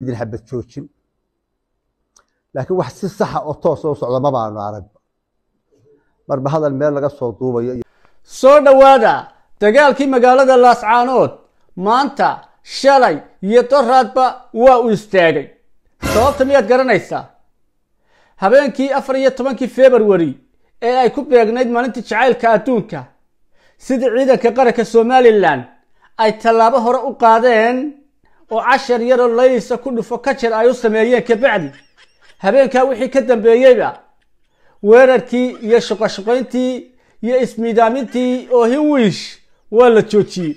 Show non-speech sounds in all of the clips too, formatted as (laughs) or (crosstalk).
idin xabad joojin. Laakiin wax si saxa oo toosa u socda ma baanu marba hadal meel laga soo duubayo soo dhowaada dagaalkii magaalada laascaanood maanta shalay iyo doraadba waa uu istaagay. Sababta miyaad garanaysaa? Habeenkii afar iyo tobankii februari ee ay ku beegnayd maalintii jacaylka adduunka sidii ciidanka qaranka somalilan ay tallaabo hore u qaadeen oo cashar yaroo laysa ku dhufo ka jir ay u sameeyeen kabacdi habeenkaa wixii ka dambeeyeyba weerarkii iyo shaqoshaqayntii iyo ismiidaamintii oo hinwiish waa la joojiyey.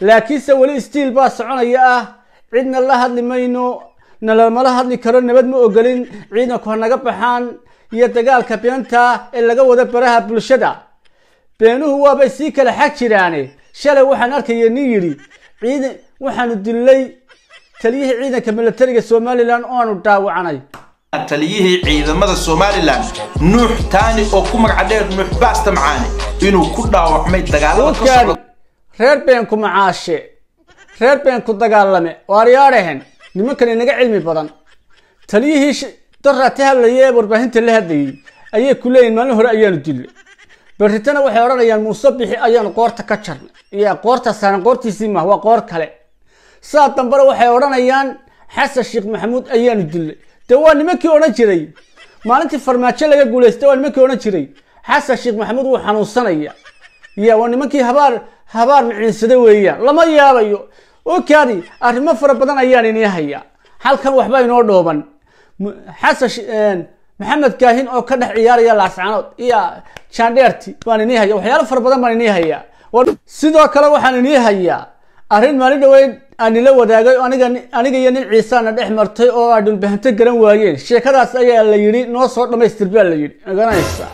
Laakiinse weli stiil baa soconaya ah cidna la hadli mayno nalamala hadli karo nabad ma ogolin ciidanku ha naga baxaan iyo dagaalka beenta ee laga wada baraha bulshada. Beenuhu waabay sii kala xag jiraane shalay waxaan arkaya nin yidhi ciidan waxaanu dillay taliyihii ciidanka militariga somalilan oo aanu dhaawacanay. Taliyihii ciidamada somalilan nuux taani oo ku magaca dheer nuux baasta macaane inuu ku dhaawacmay dagaalada reer beenku macaashe reer beenku dagaalame waaryaadhahen nimankan inaga cilmi badan. Taliyihii daraati hadlaya ee warbaahinta la hadlayay ayay ku leeyihiin maalin hore ayaanu dillay berritana waxay odhanayaan muuse bixi ayaanu qoorta ka jarnay iyo qoorta saaran qoortiisii mah waa qoor kale. Saa dambena waxay odhanayaan xasan sheekh maxamuud ayaanu dillay. Dee waa nimankii odhan jiray? Maalintii farmaajo laga guulaystay waa nimankii odhan jiray. Xasan sheekh maxamuud wuu xanuunsanaya. Ya waa nimankii habaar habaar miciinsada weeyaan. Lama yaabayo. Okaadi arrimo fara badan ayaan inii hayaa. Halkan waxba inoo dhooban. Xasan maxamed kaahin oo ka dhex ciyaaraya laascaanood iyo jandheerti baan inii haya waxyaalo fara badan baan inii hayaa. Sidoo kale waxaan inii hayaa. Arrin maalin dhaweyn aan nila wadaagay aniga aniga iyo nin ciisaana dhex martay oo ay dhulbahanto garan waayeen. Sheekadaas ayaa la yidhi noo soo dhammaystir baa la yidhi. Ma garanaysaa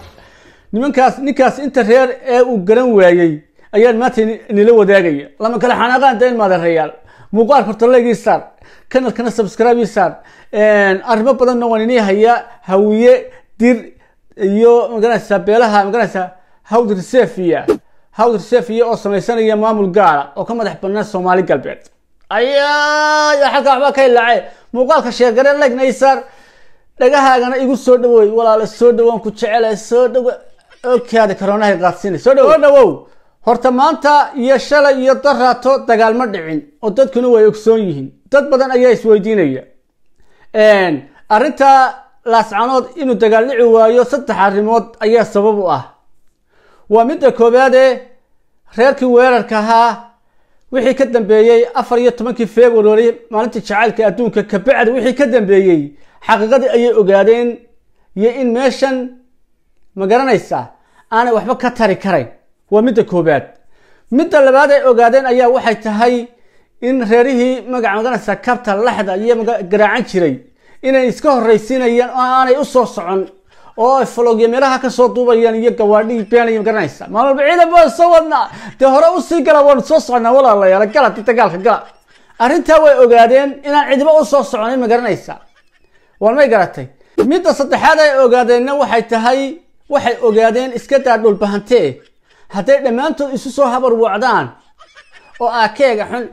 nimankaas ninkaas inta reer ee uu garan waayey ayaan maanta ni- nila wadaagaya lama kale xanaaqaan dayn maadareyaal muuqaalka horta leegii saar kanalkana subscribe ii saar arrimo badanna waan inii hayaa hawiye dir iyo ma garanaysaa beelaha ma garanaysaa hawd resefiya hawd resefiya oo samaysanaya maamul gaara oo ka madax banaan soomaali galbeed. Ayaa halkaa waxba ka ilaace muuqaalka sheergare saar. Dhagahaagana igu soo dhawoy. Walaala soo dhawaan ku jecela soo dhawo okaada karoonahay qaadsiina soo dhawo soo dhawow horta maanta iyo shalay iyo daraato dagaal ma dhicin oo dadkuna way ogsoon yihiin. Dad badan ayaa isweydiinaya. Arrinta laascanood inuu dagaal dhici waayo saddex arrimood ayaa sabab u ah. Waa midda koowaade reerkii weerarka ahaa wixii ka dambeeyey afar iyo tobankii february maalintii jacaylka adduunka kabacdi wixii ka dambeeyey xaqiiqadii ayay ogaadeen iyo in meeshan ma garanaysaa aanay waxba ka tari karayn waa midda koowaad. Midda labaad ay ogaadeen ayaa waxay tahay in reerihii magaca ma garanaysaa kabta laxda iyo garaacan jiray inay iska horraysiinayaan oo aanay u soo socon oo ay falogyo meelaha ka soo duubayaan iyo gawaadhii beenaya magaranaysa maalin walba soo wadnaa dee hore u sii gala waanu soo soconaa walaalayaal gala dagaalka gala arrintaa way ogaadeen inaan cidiba u soo soconin magaranaysa. Waan may garatay. Midda saddexaad ay ogaadeenna waxay tahay waxay ogaadeen iska daa dhulbahante hadday dhammaantood isu soo habar wacdaan oo aakeega xun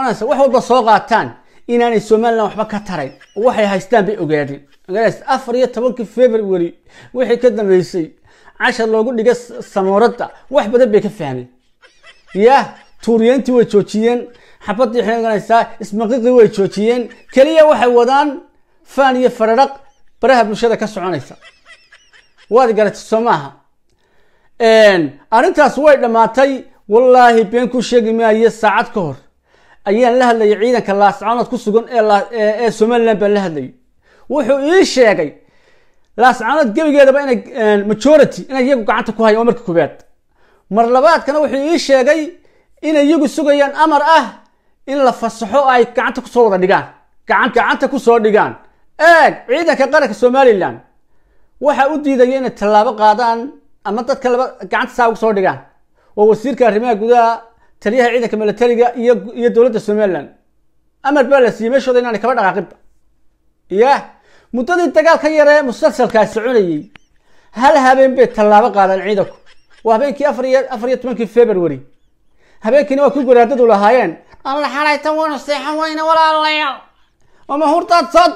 wax walba soo qaataan inaanay somalilan waxba ka tarayn oo waxay haystaan bay ogaadeen. Afar iyo tobankii february wixii ka dambeysay cashar loogu dhigay s- samooradda wax badan bay ka fahmeen. Ya tuuriyeyntii way joojiyeen xabadii xeeganaysaa ismaqiqii way joojiyeen keliya waxay wadaan faan iyo fararaq baraha bulshada ka soconaysa. Waad garatay soo maaha arrintaas way dhammaatay wallaahi been ku sheegi maayo saacad ka hor. Ayaan la hadlayay ciidanka laascaanood ku sugan ee la- ee ee somaliland baan la hadlayay wuxuu ii sheegay laascaanood gebigeedaba inay majority inay iyagu gacanta ku hayaan waa marka koobaad mar labaadkana wuxuu ii sheegay inay iyagu sugayaan amar ah in la fasaxo oo ay gacanta ku soo wada dhigaan. Gacan gacanta ku soo dhigaan. Eeg ciidanka qaranka somaliland waxa u diidaya inay tallaabo qaadaan ama dadka laba gacanta saa ugu soo dhigaan. Waa wasiirka arrimaha gudaha taliyaha ciidanka militariga iyo iyo dowladda somaliland. Amar baa la siiyey meeshooda inaanay kaba dhaqaaqinba ya muddadii dagaal ka yaree musalsalkaa soconayey hal habeen bay tallaabo qaadaan ciidanku. Waa habeenkii afar iyo afar iyo tobankii february. Habeenkiina waa ku garaadadu lahaayeen. Alla xalaytan waynu seexan weyne walaalayaal. Ama hurtaad soo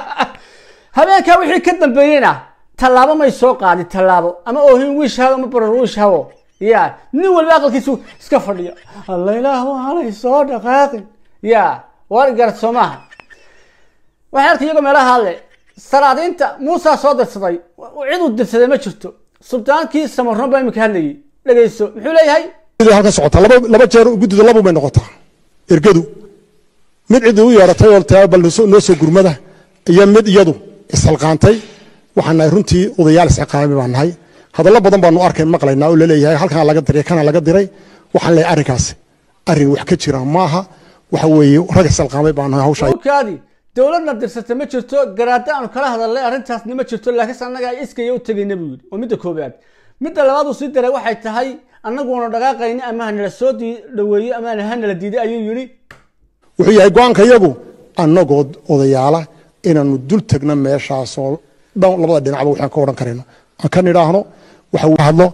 (laughs) habeenkaa wixii ka dambeeyeyna tallaabo may soo qaadin tallaabo ama oohin wiish ama barar wiish ya nin walba aqalkiisu iska fadhiya alla ilaah aanay soo dhaqaaqin ya war garad waxay arkay iyagoo meelaha hadle. Salaadiinta muusaa soo dirsaday. Cid uu dirsaday ma jirto. Sultaankii samarron baa imika hadlayay. Dhegeyso muxuu leeyahay? Halka socota laba laba jeer guddidu labu bay noqotaa ergadu mid cidii u yeedhatay oo bal noo soo gurmada iyo mid iyadu ishalqaantay waxaan nahay runtii odayaal isciqaami baan nahay. Hadallo badan baanu arkayn maqlaynaa oo la leeyahay halkan laga diray kana laga diray waxaan leeyahay arrinkaasi arrin wax ka jira maaha. Waxa weeye rag ishalqaamay baan nahay hawsha kaadi dowladna dirsata ma jirto garaada aanu kala hadalnay arrintaasna ma jirto laakiinse annaga iskaya u tegayna buu yidhi. Waa midda koobaad midda labaad uu sii diray waxay tahay annaguuna dhaqaaqayni ama hanala soo dhaweeyo ama hanala diiday ayuu yidhi. Wuxuu yahay go'aanka iyagu annagoo odayaala inaanu dul tagno meeshaasoo labada dhinacba waxaan ka odhan karayno kan idhaahno waxa hadlo.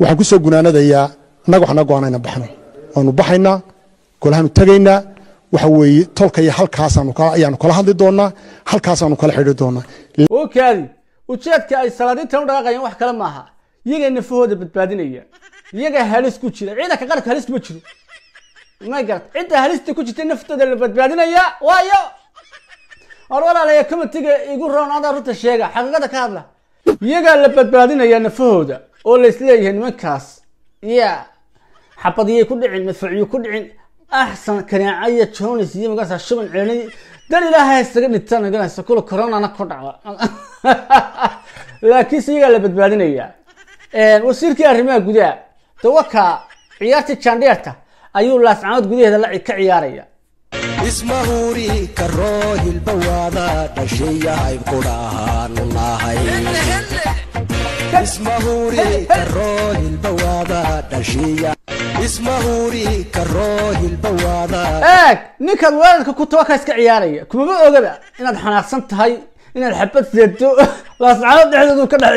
Waxaan ku soo gunaanadayaa annaga waxna go'aanayna baxno. Waanu baxaynaa golahaanu tegaynaa waxa weeye tolka iyo halkaasaanu ayaanu kala hadli doonaa halkaasaanu kala xidhi doonaa. Oo kaadi. Ujeedka ay salaadiintan u dhaqaaqayaan wax kale maaha. Iyagaa nafahooda badbaadinaya. Iyagaa halis ku jira. Ciidanka qaranka halis kuma jiro. May garat cidda halista ku jirta naftooda la badbaadinaya? Waayo war walaalaya kamatiga igu roon adaa runta sheega xaqiiqada ka hadla. Iyagaa la badbaadinaya nafahooda oo la is leeyahay nimankaas. Ya xabadiyay ku dhicin madfuuciyo ku dhicin axsan kanaacaya jones iyo magarasa shuban ceelay dan ilaahay isaga dhintaan kula coronana ku dhaco (laughs) laakiinse iyagaa la badbaadinaya wasiirkii arrimaha gudaha dawaka ciyaartii jandheerta ayuu laascanood gudaheeda ka ciyaaraya ismahuri karoo hilbawaada hilbawaada eeg ninkaad weerarka ku tawaka iska ciyaaraya kumaba ogaba inaad xanaaqsan tahay inaad xabad seeto laascanood dhexdoodu ka dhex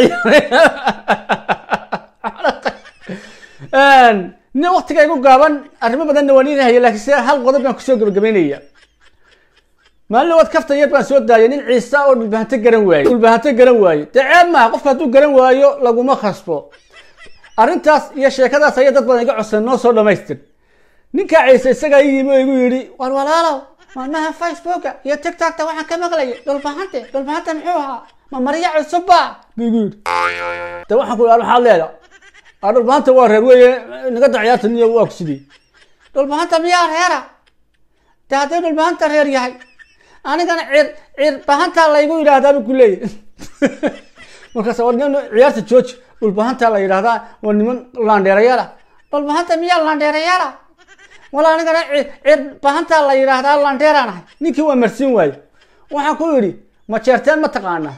ciyaaray nin waktiga igu gaaban arrimo badanna waan iinahaya laakiin se hal qodob baan ku soo gabagabaynaya maalin labaad kaftan yar baan soo daayay nin ciise oo dhulbahanto garan waaye dhulbahanto garan waaye. Dee ceeb maaha qofka hadduu garan waayo laguma khasbo. Arrintaas iyo sheekadaas ayaa dad badan iga codsan noo soo dhamaystir. Ninkaa ciise isagaa ii yimi oo igu yidhi war walaalow maalmaha facebooka iyo tiktokta waxaan ka maqlayay dhulbahante dhulbahante muxuu ahaa? Ma marya cusubba buu igu yidhi. De waxaan ku yidhi maxaad leeda dhulbahanta waa reer weye nagada ciyaarta niyo waa ku sidii. Dhulbahanta miyaa reera? De haddii dhulbahanta reer yahay? Anigana cir cir bahantaa laygu yidhaahdaa bu ku leeyahy (laughs) markaas war nin ciyaarta jooji dhulbahantaa la yidhahdaa waa niman laandheerayaala dhulbahanta miyaa laandheerayaala wala anigana cir cir bahantaa la yidhaahdaa laandheeraan ahay. Ninkii waa marsiin waaye. Waxaan ku yidhi ma jeerteen ma taqaanaa?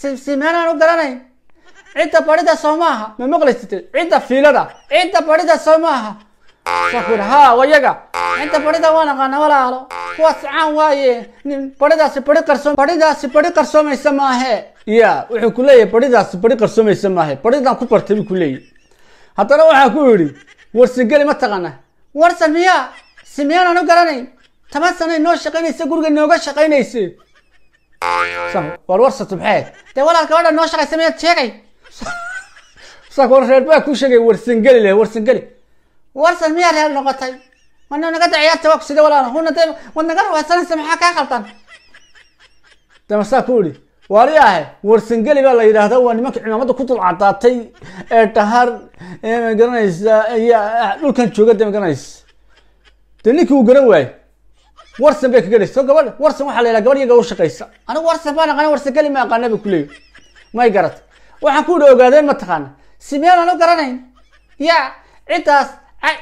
Simsimeenaan u garanayn cidda barida soo maaha ma maqlaysatay cidda fiilada cidda barida soo maaha yidhi ha wayaga cidda barida waan aqaana walaalo kuwaas caan waaye nin baridaasi bari qarsoom baridaasi bari qarsoomaysa maahe ya wuxuu ku leeyahay baridaasi bari qarsoomaysa maahe baridaan ku bartay buu ku leeyahy haddana waxaa ku yidhi warsageli ma taqaana warsan miyaa simiyaan u garanayn toban sana noo shaqaynaysa guriga nooga shaqaynaysa war warsato maxay dee walaal gabadha noo shaqaysa miyaad sheegay sak war reer baa ku sheegay warsangeli leh warsangeli warsan miyaa reer noqotay? Wana naga ciyaarta waa kusida walaal huna dee wad naga ruwaysanaysa maxaa kaa qaldan? Dama saa ku yidhi waali ahe warsangeli baa la yidhaahdaa waa nimanka cimaamada ku dul cadaatay ee dhahar ee magaranaysa iyo dhulkan jooga dee magaranaysa dee ninkii uu garan waaye warsan bay kaga dhaysa gabadha warsan waxaa la yidhaha gabadh yaga u shaqaysa. Anigu warsan baan aqaana warsangeli ma aqaana bay kuleeyahy may garat waxaan ku yidhi ogaadeen ma taqaana simeen aan u garanayn. Ya ciddaas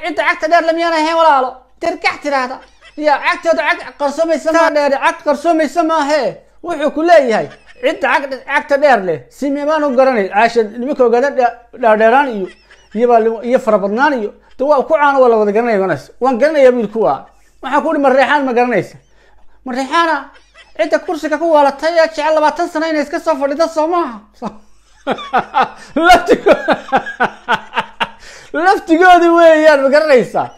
cidda cagta dheer lamiyaan ahayn walaalo. Dirgax tiraahda. Ya cagtooda cag qarsoomaysa maa dheer cag qarsoomaysa maahe wuxuu ku leeyahay cidda cag cagta dheer leh. Sime baan u garanay caasha nimanka ogaada dhaadheeraan iyo iyobaa iyo farabadnaan iyo de waa ku caano waa la wada garanaya manas waan garanaya buyil kuwa waxaan ku uhi mareexaan ma garanaysa. Mareexaana cidda kursiga ku waalatay ee jecel labaatan sano inay iska soo fadhida soo maaha (laughs) laftigoodi weeyaan ma garanaysaa?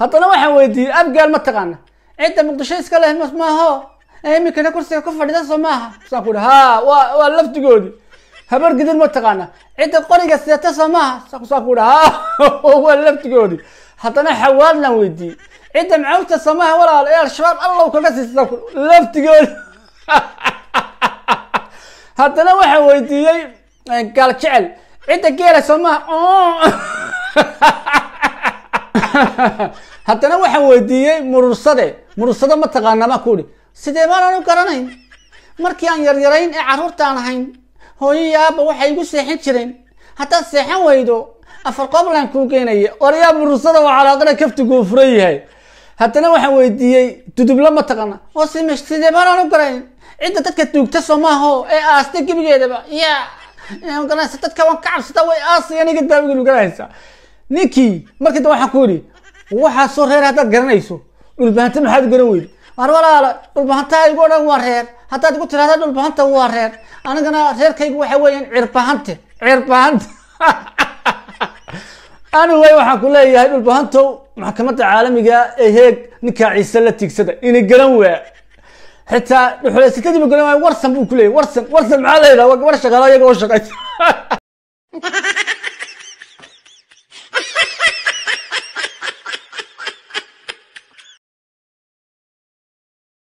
Haddana waxaan weydiiyey abgaal ma taqaana cidda muqdisho iska leh maaho. Ee iminkana kursiga ku fadhida soo maaha. Saan ku haa waa laftigoodii habar gidir ma taqaana. Cidda qoriga sidata soo maaha. Saan ku haa (laughs) waa laftigoodii haddana xawaalnan weydiiyey. Cidda macawta soo walaal ee al-shabaab allow kaga siisa laftigoodi. (laughs) Haddana waxaan weydiiyey gaal jecel. Cidda geela soo maaha haddana waxaan weydiiyey murursade. Murursade ma taqaanaa maa ku ihi sidee baanaan u garanayn? Markii aan yaryarayn ee carruurta aan ahayn hooyo iyo aabba waxay igu seexin jireen. Haddaad seexan weydo afar qoblaan kuu geynaya oryaa murursada waa calaaqada kaftiguu furan yahay. Haddana waxaan weydiiyey dudubla ma taqaana oo sidee baanaan u garayn cidda dadka duugta soo maaho ee aastay gebigeedaba ya garanaysa dadka waan ka cabsata way aasaya niga daawiga garanaysa ninkii markii da waxaan ku yidhi waxaa soo reer haddaad garanayso dhulbahanta maxaad garan weydi war walaala dhulbahantaa igu odhan waa reer. Haddaad igu tirahda dhulbahanta waa reer. Anigana reerkaygu waxa weeyaan cirbahante cirbahante. (laughs) Anyway waxaan ku leeyahay dhulbahantow maxkamadda caalamiga ee heeg ninkaa ciise la tigsada ina garan waa xitaa dhuxulaysikadiiba garan waay warsan buu ku leeyahy warsan warsan maxaa la yidhaha waa gabar shaqaalo iyaga oo shaqaysa (laughs)